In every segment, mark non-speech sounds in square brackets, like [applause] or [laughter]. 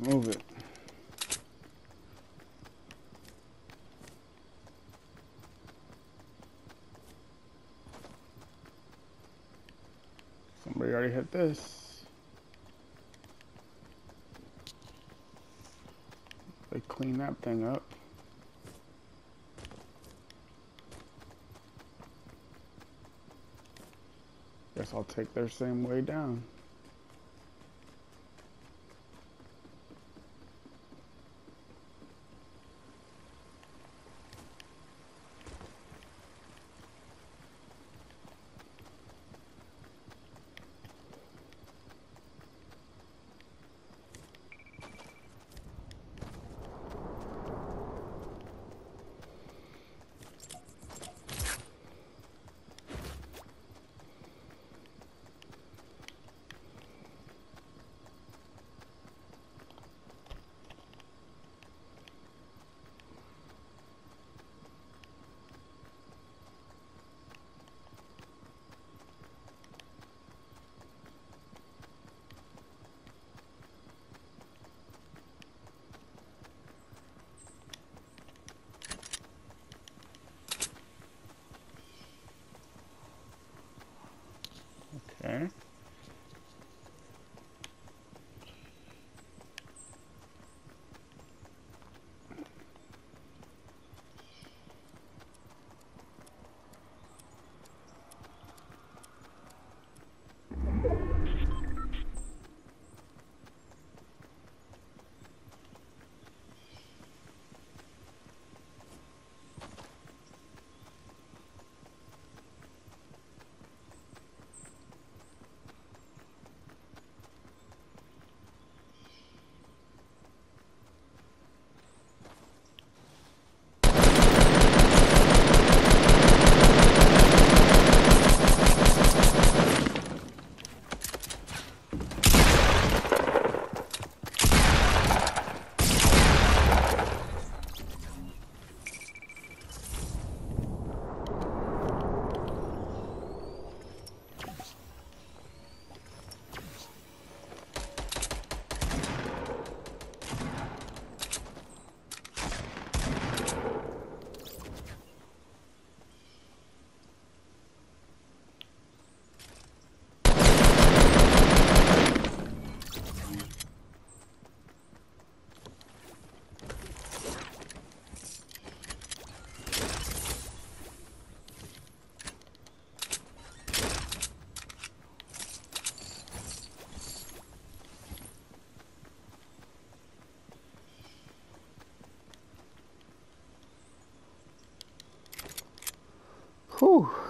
Let's move it. Somebody already hit this. They clean that thing up. Guess I'll take their same way down. Whew.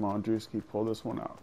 Come on, Drewski, pull this one out.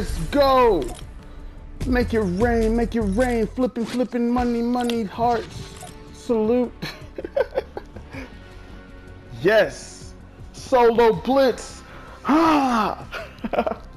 Let's go. Make it rain, make it rain. Flipping, flipping, money, money, hearts. Salute. [laughs] yes. Solo blitz. Ah. [laughs]